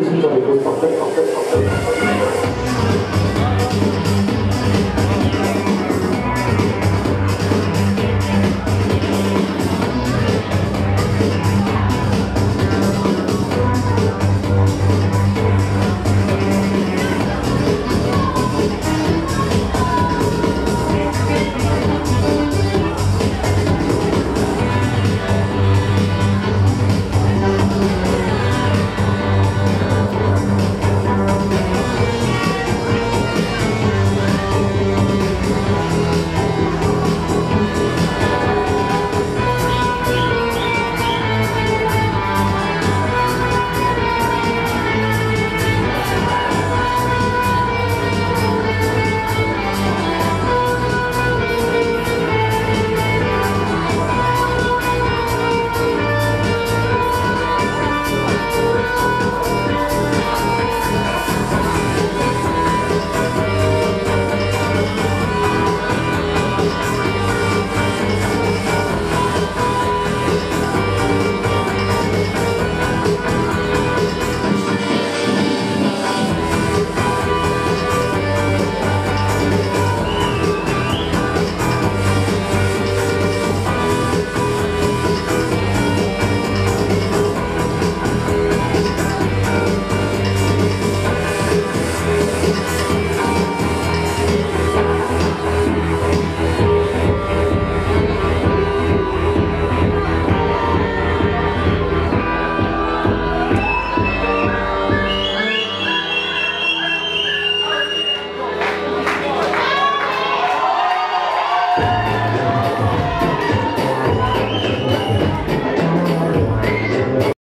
aussi dans les autres.